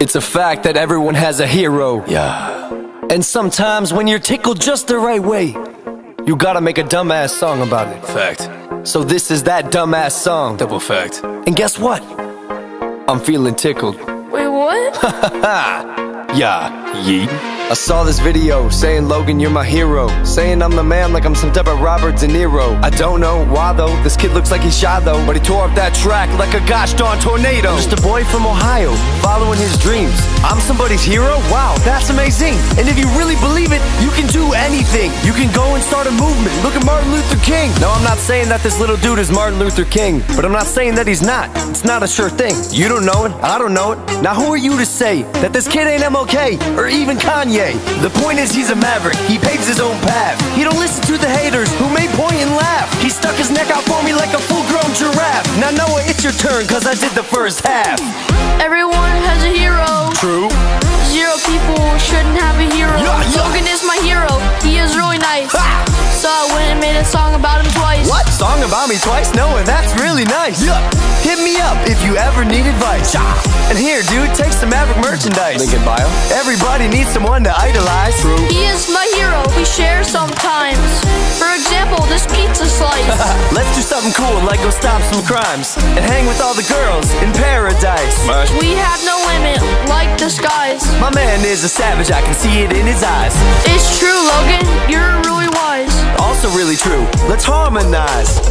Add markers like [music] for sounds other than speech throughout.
It's a fact that everyone has a hero. Yeah. And sometimes when you're tickled just the right way, you gotta make a dumbass song about it. Fact. So this is that dumbass song. Double fact. And guess what? I'm feeling tickled. Wait, what? [laughs] Yeah, yeet. I saw this video saying, Logan, you're my hero. Saying I'm the man like I'm some type of Robert De Niro. I don't know why though, this kid looks like he's shy though. But he tore up that track like a gosh darn tornado. Just a boy from Ohio, following his dreams. I'm somebody's hero? Wow, that's amazing. And if you really believe it, you can do anything. You can go and start a movement. Look at Martin Luther King. No, I'm not saying that this little dude is Martin Luther King, but I'm not saying that he's not. It's not a sure thing. You don't know it, I don't know it. Now, who are you to say that this kid ain't MLK or even Kanye? The point is he's a maverick, he paves his own path. He don't listen to the haters who may point and laugh. He stuck his neck out for me like a full-grown giraffe. Now Noah, it's your turn, cause I did the first half. Everyone has a hero. True. Zero people shouldn't have a hero. Yeah, yeah. Logan is my hero. He is really nice. Ha! So I went and made a song about him twice. What? Song about me twice? Noah, that's really nice. Yeah. Hit me up if you ever need advice. And here, dude, take some Maverick merchandise. Link in bio. Everybody needs someone to idolize. True. He is my hero. We share sometimes. For example, this pizza slice. [laughs] Let's do something cool like go stop some crimes and hang with all the girls in paradise. we have no limit, like the skies. My man is a savage, I can see it in his eyes. It's true, Logan. You're really wise. Also, really true. Let's harmonize.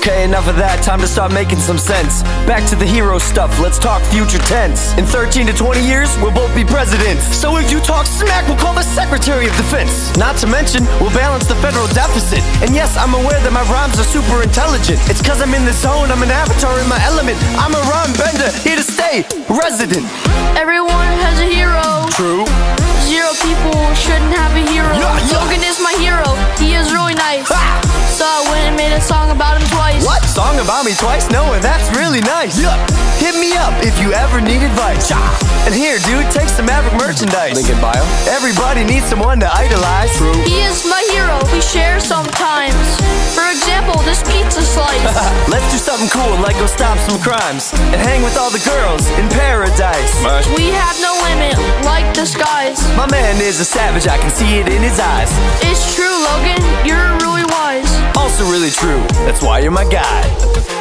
Okay, enough of that. Time to start making some sense. Back to the hero stuff. Let's talk future tense. In 13 to 20 years, we'll both be presidents. So if you talk smack, we'll call the Secretary of Defense. Not to mention, we'll balance the federal deficit. And yes, I'm aware that my rhymes are super intelligent. It's cause I'm in the zone, I'm an avatar in my element. I'm a rhyme bender, here to stay, resident. Everyone has a hero. True. Zero people shouldn't have a hero. Yeah, yeah. Logan is my hero. He is really nice. Ah! So I went and made a song about him twice. What? Song about me twice? No, and that's really nice. Yeah. Hit me up if you ever need advice. And here, dude, take some Maverick merchandise. Link in bio. Everybody needs someone to idolize. True. He is my hero. We share sometimes. For example, this pizza slice. [laughs] Let's do something cool like go stop some crimes and hang with all the girls in paradise. we have no limit, like the skies. My man is a savage, I can see it in his eyes. It's true, Logan. That's why you're my guy.